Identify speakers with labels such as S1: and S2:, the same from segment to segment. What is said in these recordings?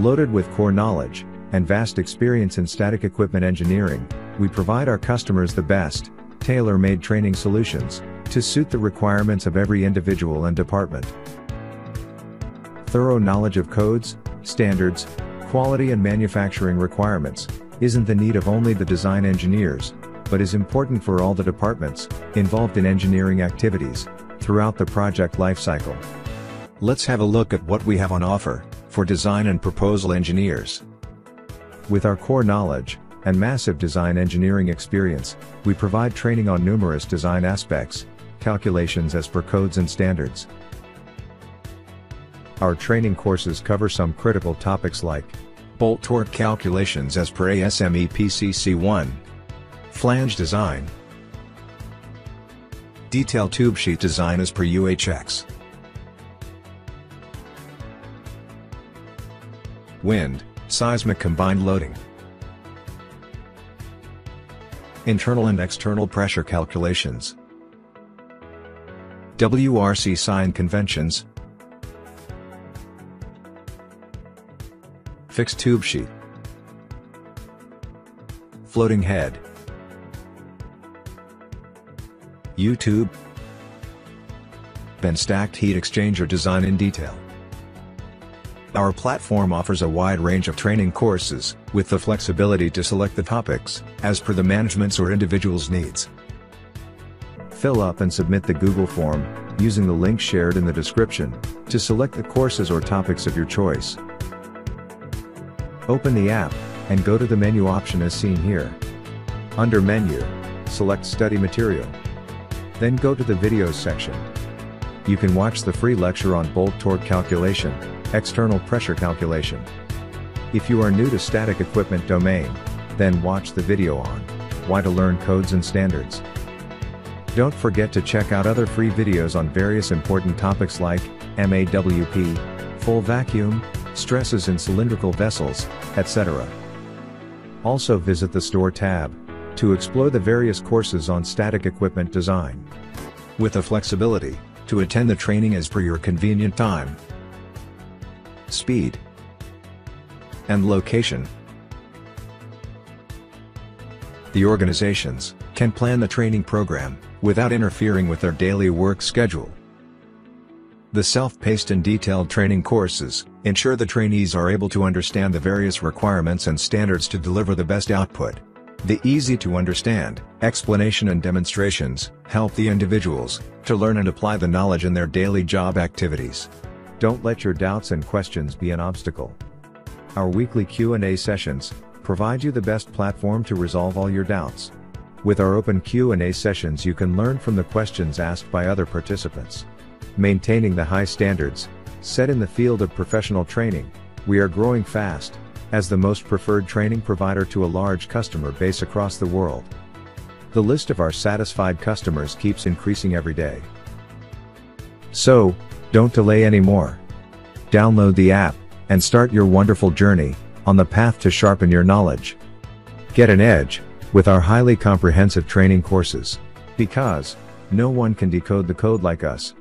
S1: Loaded with core knowledge and vast experience in static equipment engineering, we provide our customers the best, tailor-made training solutions to suit the requirements of every individual and department. Thorough knowledge of codes, standards, quality and manufacturing requirements isn't the need of only the design engineers, but is important for all the departments involved in engineering activities throughout the project lifecycle. Let's have a look at what we have on offer for design and proposal engineers. With our core knowledge and massive design engineering experience, we provide training on numerous design aspects, calculations as per codes and standards. Our training courses cover some critical topics like bolt torque calculations as per ASME PCC1, flange design, detail tube sheet design as per UHX, wind, seismic combined loading, internal and external pressure calculations, WRC sign conventions, fixed tube sheet, floating head, U-tube, bend stacked heat exchanger design in detail. Our platform offers a wide range of training courses, with the flexibility to select the topics, as per the management's or individual's needs. Fill up and submit the Google form, using the link shared in the description, to select the courses or topics of your choice. Open the app, and go to the menu option as seen here. Under Menu, select Study Material. Then go to the Videos section. You can watch the free lecture on bolt torque calculation, external pressure calculation. If you are new to static equipment domain, then watch the video on Why to learn codes and standards. Don't forget to check out other free videos on various important topics like MAWP, full vacuum, stresses in cylindrical vessels, etc. Also visit the Store tab to explore the various courses on static equipment design. With the flexibility to attend the training as per your convenient time, speed, and location. The organizations can plan the training program without interfering with their daily work schedule. The self-paced and detailed training courses ensure the trainees are able to understand the various requirements and standards to deliver the best output. The easy-to-understand explanation and demonstrations help the individuals to learn and apply the knowledge in their daily job activities. Don't let your doubts and questions be an obstacle. Our weekly Q&A sessions provide you the best platform to resolve all your doubts. With our open Q&A sessions you can learn from the questions asked by other participants. Maintaining the high standards set in the field of professional training, we are growing fast as the most preferred training provider to a large customer base across the world. The list of our satisfied customers keeps increasing every day. So, don't delay anymore. Download the app and start your wonderful journey on the path to sharpen your knowledge. Get an edge with our highly comprehensive training courses. Because, no one can decode the code like us.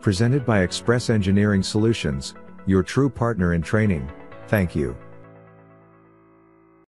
S1: Presented by Express Engineering Solutions, your true partner in training. Thank you.